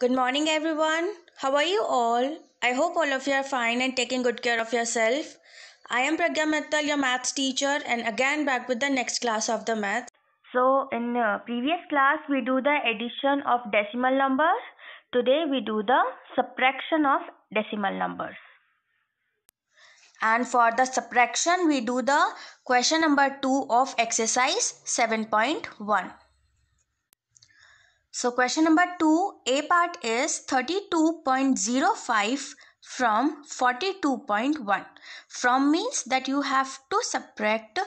Good morning, everyone. How are you all? I hope all of you are fine and taking good care of yourself. I am Pragya Mittal, your maths teacher, and again back with the next class of the math. So, in uh, previous class, we do the addition of decimal numbers. Today, we do the subtraction of decimal numbers. And for the subtraction, we do the question number 2 of exercise 7.1. So question number 2, A part is 32.05 from 42.1. From means that you have to subtract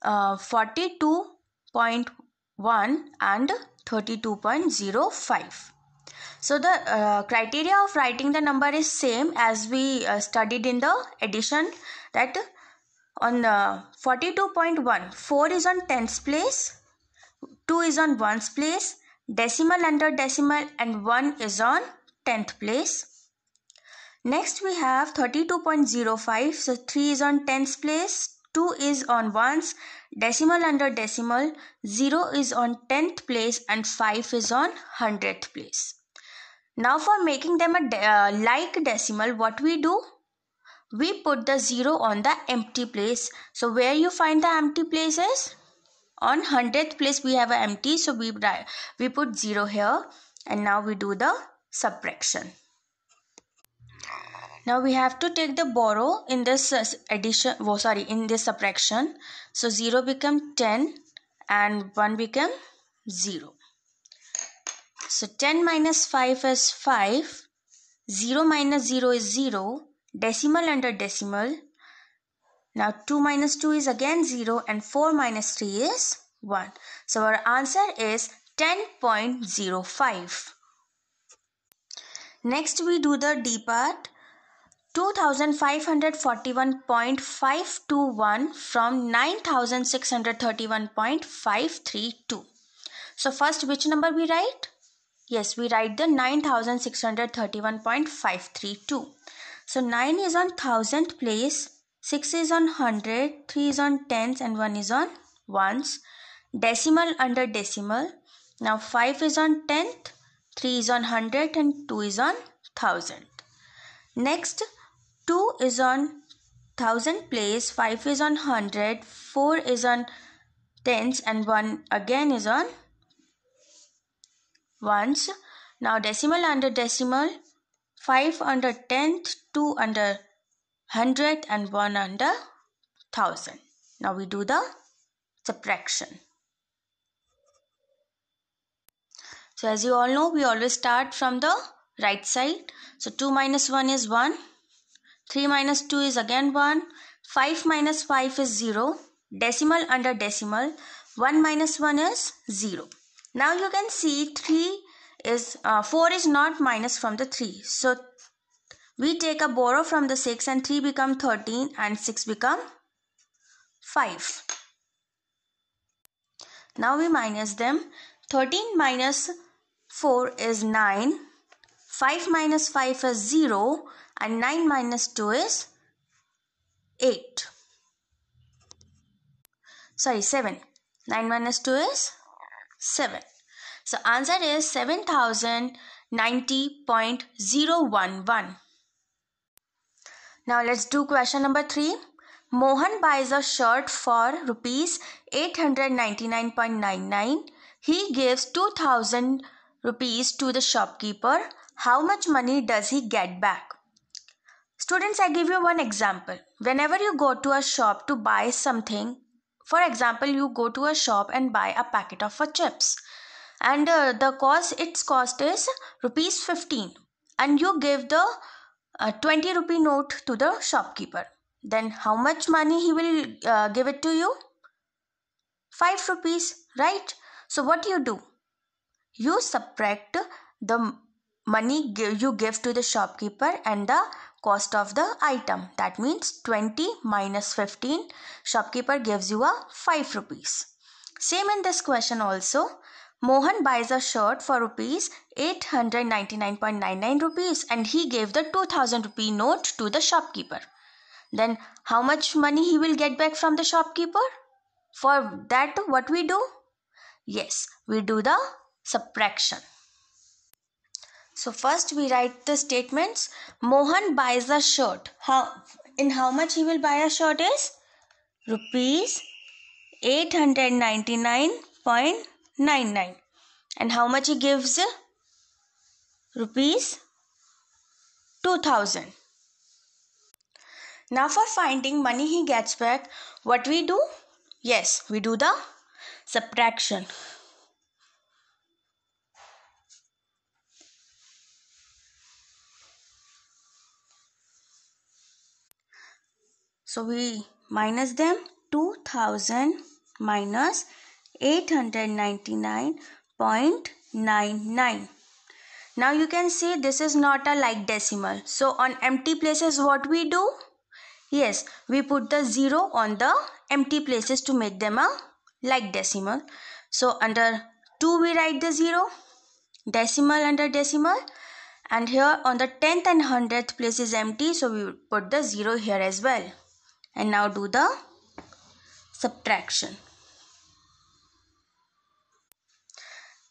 uh, 42.1 and 32.05. So the uh, criteria of writing the number is same as we uh, studied in the addition that on uh, 42.1 4 is on tens place 2 is on ones place decimal under decimal and 1 is on 10th place. Next we have 32.05 so 3 is on 10th place, 2 is on ones, decimal under decimal, 0 is on 10th place and 5 is on 100th place. Now for making them a de uh, like decimal what we do? We put the 0 on the empty place. So where you find the empty places? On 100th place we have an empty so we we put 0 here. And now we do the subtraction. Now we have to take the borrow in this uh, addition oh, sorry in this subtraction. So 0 become 10 and 1 become 0 so 10 minus 5 is 5 0 minus 0 is 0 decimal under decimal now 2 minus 2 is again 0 and 4 minus 3 is 1. So our answer is 10.05. Next we do the D part. 2541.521 from 9631.532. So first which number we write? Yes, we write the 9631.532. So 9 is on thousandth place 6 is on 100, 3 is on tens and 1 is on ones. Decimal under decimal. Now 5 is on tenth, 3 is on 100 and 2 is on 1000. Next 2 is on 1000 place, 5 is on 100, 4 is on tens and 1 again is on ones. Now decimal under decimal, 5 under tenth, 2 under hundred and one under thousand. Now we do the subtraction. So as you all know, we always start from the right side. So 2 minus 1 is 1. 3 minus 2 is again 1. 5 minus 5 is 0. Decimal under decimal. 1 minus 1 is 0. Now you can see 3 is, uh, 4 is not minus from the 3. So we take a borrow from the 6 and 3 become 13 and 6 become 5. Now we minus them. 13 minus 4 is 9. 5 minus 5 is 0 and 9 minus 2 is 8. Sorry 7. 9 minus 2 is 7. So answer is 7090.011. Now let's do question number 3. Mohan buys a shirt for rupees 899.99. He gives 2000 rupees to the shopkeeper. How much money does he get back? Students, I give you one example. Whenever you go to a shop to buy something, for example, you go to a shop and buy a packet of chips and uh, the cost its cost is rupees 15 and you give the a 20 rupee note to the shopkeeper. Then how much money he will uh, give it to you? 5 rupees, right? So what do you do? You subtract the money you give to the shopkeeper and the cost of the item. That means 20 minus 15. Shopkeeper gives you a 5 rupees. Same in this question also. Mohan buys a shirt for rupees 899.99 rupees and he gave the 2000 rupee note to the shopkeeper. Then how much money he will get back from the shopkeeper? For that what we do? Yes, we do the subtraction. So first we write the statements. Mohan buys a shirt. How in how much he will buy a shirt is rupees 899.99 and how much he gives? Rupees 2000 now for finding money he gets back what we do? Yes we do the subtraction. So we minus them 2000 minus 899.99 now you can see this is not a like decimal. So on empty places what we do? Yes we put the zero on the empty places to make them a like decimal. So under 2 we write the zero decimal under decimal. And here on the 10th and 100th place is empty so we put the zero here as well. And now do the subtraction.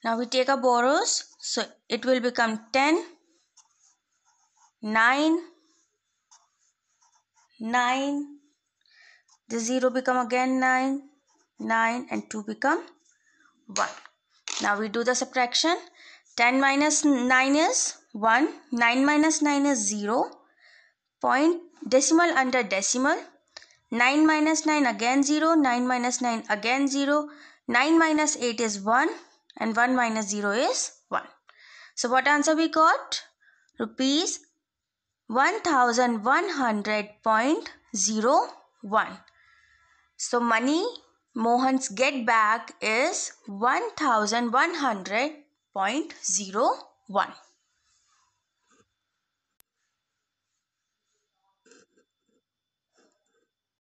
Now we take a borrows. So it will become 10, 9, 9. The 0 become again 9, 9 and 2 become 1. Now we do the subtraction. 10 minus 9 is 1. 9 minus 9 is 0. Point decimal under decimal 9 minus 9 again 0, 9 minus 9 again 0, 9 minus 8 is 1 and 1 minus 0 is 1. So what answer we got? Rupees 1100.01. So money Mohan's get back is 1100.01.